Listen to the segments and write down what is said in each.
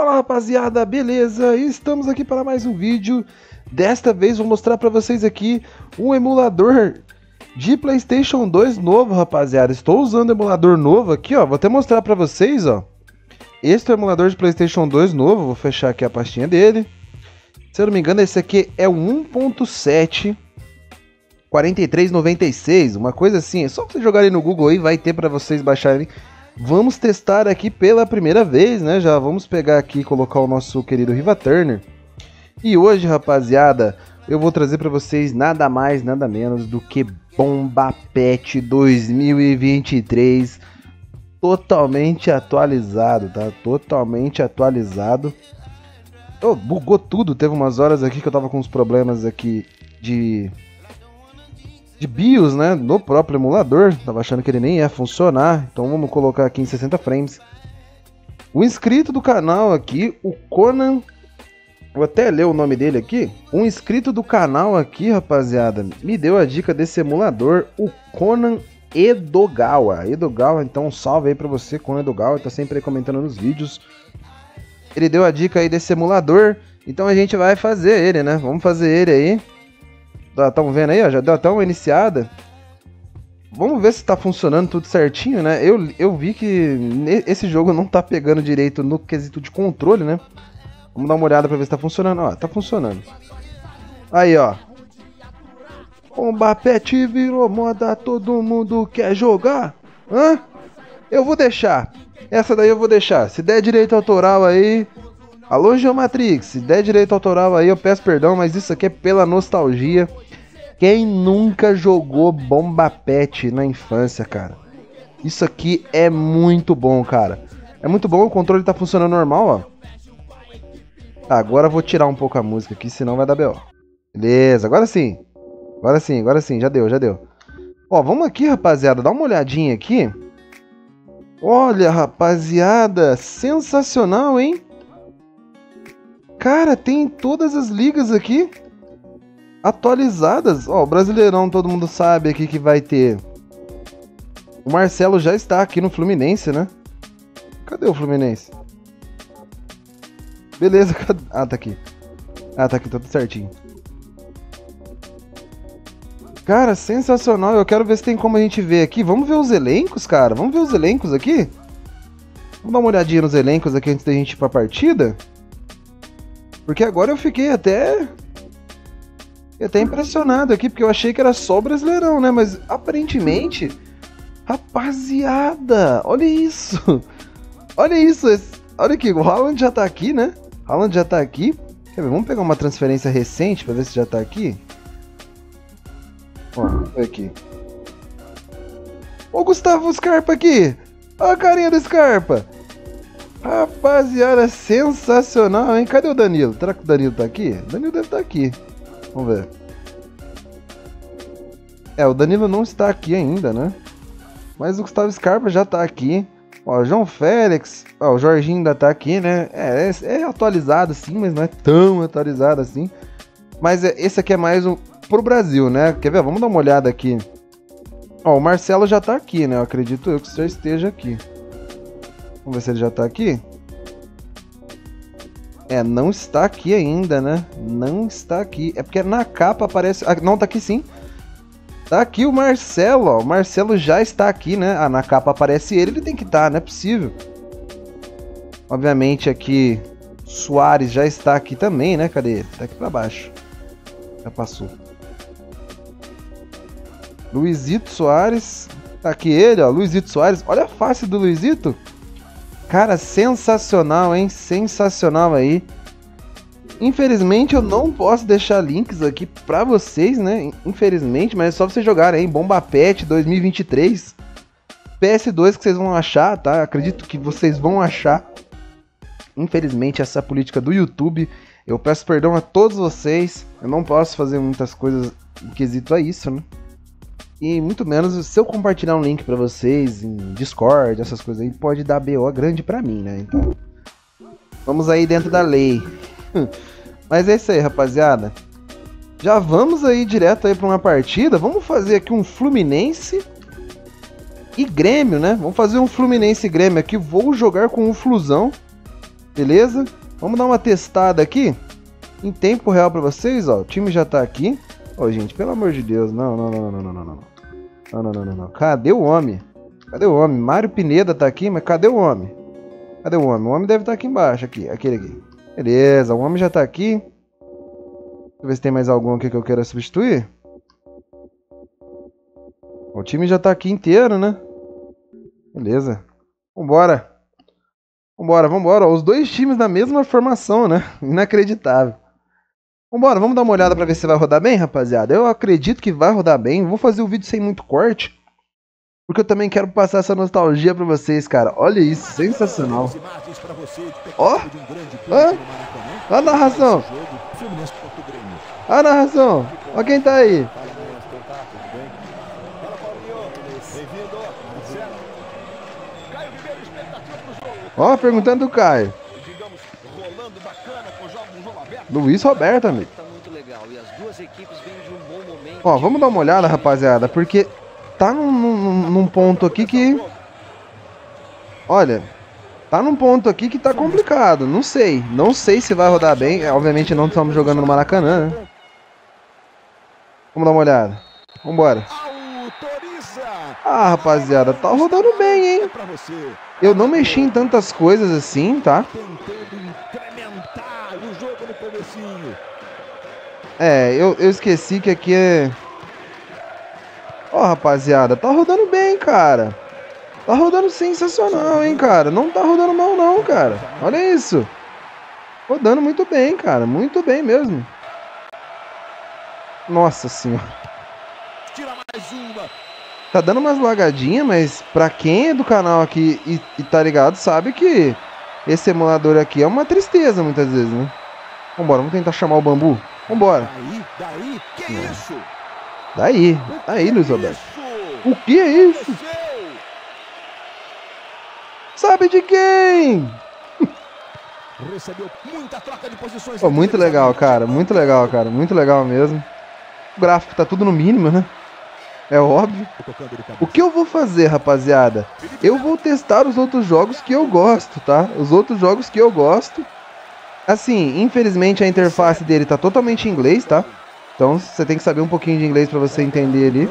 Fala rapaziada, beleza? Estamos aqui para mais um vídeo. Desta vez vou mostrar para vocês aqui um emulador de PlayStation 2 novo, rapaziada. Estou usando emulador novo aqui, ó. Vou até mostrar para vocês, ó. Este é o emulador de PlayStation 2 novo. Vou fechar aqui a pastinha dele. Se eu não me engano, esse aqui é o 1.7 4396, uma coisa assim. É só vocês jogarem no Google aí, vai ter para vocês baixarem. Vamos testar aqui pela primeira vez, né? Já vamos pegar aqui e colocar o nosso querido Riva Turner. E hoje, rapaziada, eu vou trazer para vocês nada mais, nada menos do que Bomba Pet 2023 totalmente atualizado, tá? Totalmente atualizado. Oh, bugou tudo, teve umas horas aqui que eu tava com uns problemas aqui de de BIOS, né, no próprio emulador. Tava achando que ele nem ia funcionar, então vamos colocar aqui em 60 frames. O inscrito do canal aqui, o Conan, vou até ler o nome dele aqui. Um inscrito do canal aqui, rapaziada, me deu a dica desse emulador, o Conan Edogawa. Edogawa, então um salve aí pra você, Conan Edogawa, tá sempre aí comentando nos vídeos. Ele deu a dica aí desse emulador, então a gente vai fazer ele, né? Vamos fazer ele aí. Estão vendo aí, ó, já deu até uma iniciada. Vamos ver se tá funcionando tudo certinho, né? Eu, eu vi que esse jogo não tá pegando direito no quesito de controle, né? Vamos dar uma olhada pra ver se tá funcionando. Ó, tá funcionando. Aí, ó. O Pet virou moda, todo mundo quer jogar? Hã? Eu vou deixar. Essa daí eu vou deixar. Se der direito autoral aí. Alô, Geomatrix. Se der direito autoral aí, eu peço perdão, mas isso aqui é pela nostalgia. Quem nunca jogou Bomba Pet na infância, cara? Isso aqui é muito bom, cara. É muito bom, o controle tá funcionando normal, ó. Tá, agora eu vou tirar um pouco a música aqui, senão vai dar B.O. Beleza, agora sim. Agora sim, agora sim, já deu, já deu. Ó, vamos aqui, rapaziada, dá uma olhadinha aqui. Olha, rapaziada, sensacional, hein? Cara, tem todas as ligas aqui atualizadas. Ó, o Brasileirão todo mundo sabe aqui que vai ter. O Marcelo já está aqui no Fluminense, né? Cadê o Fluminense? Beleza, cadê? Ah, tá aqui. Ah, tá aqui, tudo certinho. Cara, sensacional. Eu quero ver se tem como a gente ver aqui. Vamos ver os elencos, cara. Vamos ver os elencos aqui? Vamos dar uma olhadinha nos elencos aqui antes da gente ir pra partida. Porque agora eu fiquei até até impressionado aqui, porque eu achei que era só Brasileirão, né? Mas aparentemente, rapaziada, olha isso. Olha isso, olha aqui, o Haaland já tá aqui, né? Haaland já tá aqui. Ver, vamos pegar uma transferência recente pra ver se já tá aqui. Ó, aqui. Ô Gustavo Scarpa aqui! Olha a carinha do Scarpa! Rapaziada, sensacional, hein? Cadê o Danilo? Será que o Danilo tá aqui? O Danilo deve estar tá aqui. Vamos ver. É, o Danilo não está aqui ainda, né? Mas o Gustavo Scarpa já tá aqui. Ó, João Félix. Ó, o Jorginho ainda tá aqui, né? É, é, é atualizado sim, mas não é tão atualizado assim. Mas é, esse aqui é mais um pro Brasil, né? Quer ver? Vamos dar uma olhada aqui. Ó, o Marcelo já tá aqui, né? Eu acredito eu que já esteja aqui. Vamos ver se ele já tá aqui. É, não está aqui ainda, né? Não está aqui. É porque na capa aparece. Ah, não, tá aqui sim. Tá aqui o Marcelo, ó. O Marcelo já está aqui, né? Ah, na capa aparece ele, ele tem que estar, tá, não é possível. Obviamente aqui Soares já está aqui também, né? Cadê ele? Tá aqui pra baixo. Já passou. Luizito Soares. Tá aqui ele, ó. Luizito Soares. Olha a face do Luizito. Cara, sensacional, hein? Sensacional aí. Infelizmente eu não posso deixar links aqui pra vocês, né? Infelizmente, mas é só vocês jogarem, hein? Bomba Pet 2023. PS2 que vocês vão achar, tá? Acredito que vocês vão achar. Infelizmente, essa política do YouTube. Eu peço perdão a todos vocês. Eu não posso fazer muitas coisas em quesito a isso, né? E muito menos se eu compartilhar um link para vocês em Discord, essas coisas aí, pode dar BO grande para mim, né? Então, vamos aí dentro da lei. Mas é isso aí, rapaziada. Já vamos aí direto aí para uma partida. Vamos fazer aqui um Fluminense e Grêmio, né? Vamos fazer um Fluminense e Grêmio aqui. Vou jogar com o Flusão. Beleza? Vamos dar uma testada aqui. Em tempo real pra vocês, ó. O time já tá aqui. Ô, gente, pelo amor de Deus. Não, não, não, não, não, não, não. Não, não, não, não, não. Cadê o homem? Cadê o homem? Mário Pineda tá aqui, mas cadê o homem? Cadê o homem? O homem deve estar tá aqui embaixo, aqui. Aquele aqui. Beleza, o homem já tá aqui. Deixa eu ver se tem mais algum aqui que eu queira substituir. O time já tá aqui inteiro, né? Beleza. Vambora. Vambora, vambora. Os dois times na mesma formação, né? Inacreditável. Vambora, vamos dar uma olhada pra ver se vai rodar bem, rapaziada. Eu acredito que vai rodar bem. Vou fazer o vídeo sem muito corte. Porque eu também quero passar essa nostalgia pra vocês, cara. Olha isso, sensacional. Ó, ó, ó a narração. Ó a narração. Ó quem tá aí. Ó, perguntando do Caio. Luiz Roberto, amigo. Ó, vamos dar uma olhada, rapaziada, porque tá num, num, num, ponto aqui que. Olha, tá num ponto aqui que tá complicado. Não sei. Não sei se vai rodar bem. Obviamente não estamos jogando no Maracanã, né? Vamos dar uma olhada. Vambora. Ah, rapaziada, tá rodando bem, hein? Eu não mexi em tantas coisas assim, tá? É, eu, eu esqueci que aqui é... Ó, oh, rapaziada, tá rodando bem, cara. Tá rodando sensacional, hein, cara. Não tá rodando mal, não, cara. Olha isso. Rodando muito bem, cara. Muito bem mesmo. Nossa senhora. Tá dando umas lagadinhas, mas pra quem é do canal aqui e, e, tá ligado, sabe que esse emulador aqui é uma tristeza muitas vezes, né? Vambora, vamos tentar chamar o bambu. Vambora. Daí, daí, que é isso? Daí, daí, Luiz Roberto. O que é isso? Sabe de quem? Recebeu muita troca de posições. Pô, muito legal, cara. Muito legal, cara. Muito legal mesmo. O gráfico tá tudo no mínimo, né? É óbvio. O que eu vou fazer, rapaziada? Eu vou testar os outros jogos que eu gosto, tá? Os outros jogos que eu gosto. Assim, infelizmente a interface dele tá totalmente em inglês, tá? Então você tem que saber um pouquinho de inglês para você entender ali.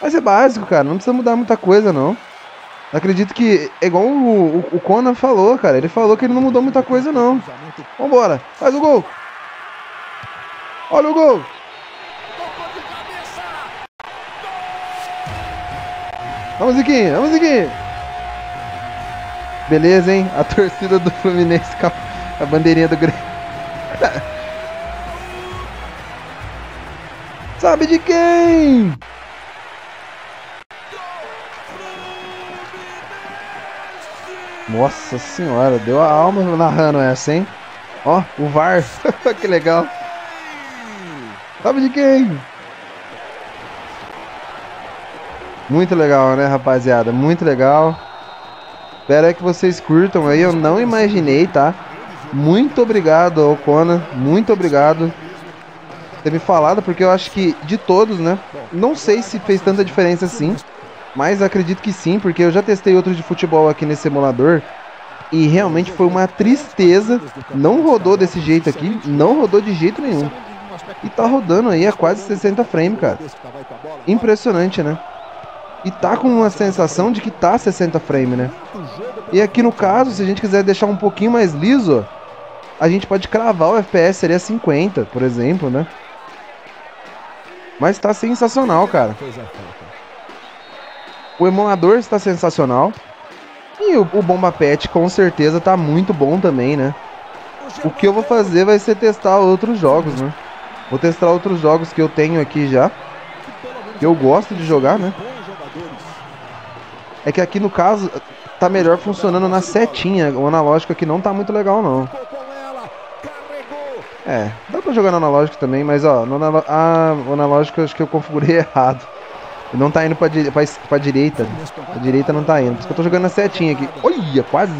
Mas é básico, cara. Não precisa mudar muita coisa, não. Acredito que, é igual o, o, o Conan falou, cara. Ele falou que ele não mudou muita coisa, não. Vambora. Faz o gol. Olha o gol. A musiquinha, a musiquinha. Beleza, hein? A torcida do Fluminense com a bandeirinha do Grêmio. Sabe de quem? Nossa senhora, deu a alma narrando essa, hein? Ó, o VAR. que legal. Sabe de quem? Muito legal, né, rapaziada? Muito legal. Espero que vocês curtam aí. Eu não imaginei, tá? Muito obrigado ao Conan. Muito obrigado por ter me falado, porque eu acho que de todos, né? Não sei se fez tanta diferença assim. Mas acredito que sim, porque eu já testei outros de futebol aqui nesse emulador. E realmente foi uma tristeza. Não rodou desse jeito aqui. Não rodou de jeito nenhum. E tá rodando aí a quase 60 frames, cara. Impressionante, né? e tá com uma sensação de que tá 60 frames, né? E aqui no caso, se a gente quiser deixar um pouquinho mais liso, a gente pode cravar o FPS seria 50, por exemplo, né? Mas tá sensacional, cara. O emulador está sensacional. E o, o Bomba Pet com certeza tá muito bom também, né? O que eu vou fazer vai ser testar outros jogos, né? Vou testar outros jogos que eu tenho aqui já. Que eu gosto de jogar, né? É que aqui no caso tá melhor funcionando na setinha. O analógico aqui não tá muito legal não. É, dá pra jogar no analógico também, mas ó, no ah, o analógico acho que eu configurei errado. Não tá indo pra, di pra, pra direita. A direita não tá indo. Por isso que eu tô jogando na setinha aqui. Olha, quase.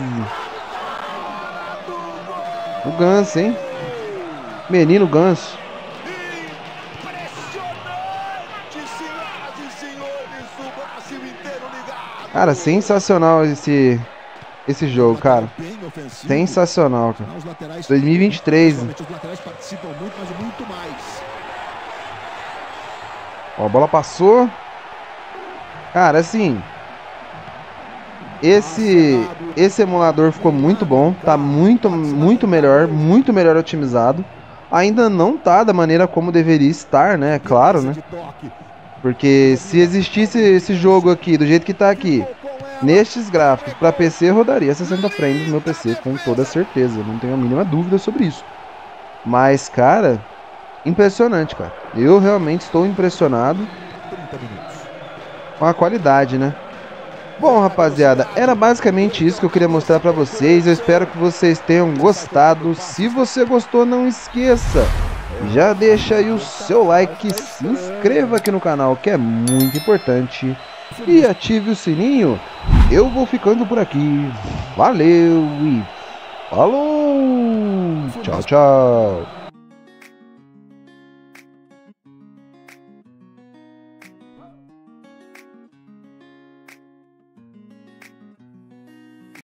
O ganso, hein? Menino ganso. Cara, sensacional esse esse jogo, cara. Sensacional, cara. 2023. Ó, a bola passou. Cara, assim, esse esse emulador ficou muito bom, tá muito muito melhor, muito melhor otimizado. Ainda não tá da maneira como deveria estar, né? Claro, né? Porque se existisse esse jogo aqui do jeito que tá aqui, nestes gráficos para PC rodaria 60 frames no meu PC com toda certeza, não tenho a mínima dúvida sobre isso. Mas cara, impressionante, cara. Eu realmente estou impressionado com a qualidade, né? Bom, rapaziada, era basicamente isso que eu queria mostrar para vocês. Eu espero que vocês tenham gostado. Se você gostou, não esqueça, já deixa aí o seu like, se inscreva aqui no canal, que é muito importante, e ative o sininho. Eu vou ficando por aqui. Valeu e falou! Tchau, tchau!